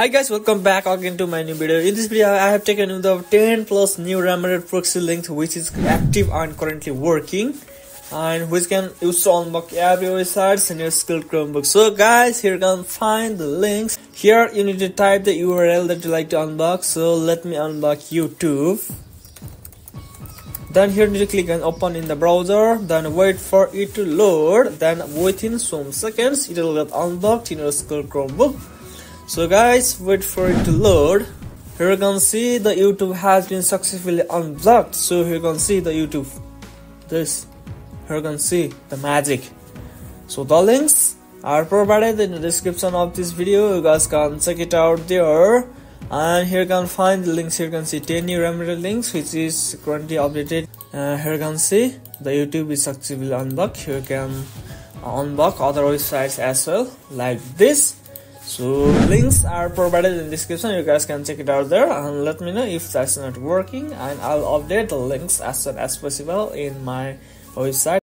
Hi guys, welcome back again to my new video. In this video, I have taken the 10 plus new Rammerhead proxy links which is active and currently working and which can use to unlock every websites in your skilled Chromebook. So guys, here you can find the links. Here you need to type the URL that you like to unlock. So let me unlock YouTube. Then here you need to click and open in the browser. Then wait for it to load. Then within some seconds, it will get unlocked in your skilled Chromebook so guys wait for it to load. Here you can see the youtube has been successfully unblocked. So here you can see the youtube. This here you can see the magic. So the links are provided in the description of this video. You guys can check it out there. And here you can find the links. Here you can see 10 new Rammerhead links which is currently updated. Uh, here you can see the youtube is successfully unblocked. Here you can unblock other websites as well like this so links are provided in description. You guys can check it out there and let me know if that's not working. And i'll update the links as soon as possible in my website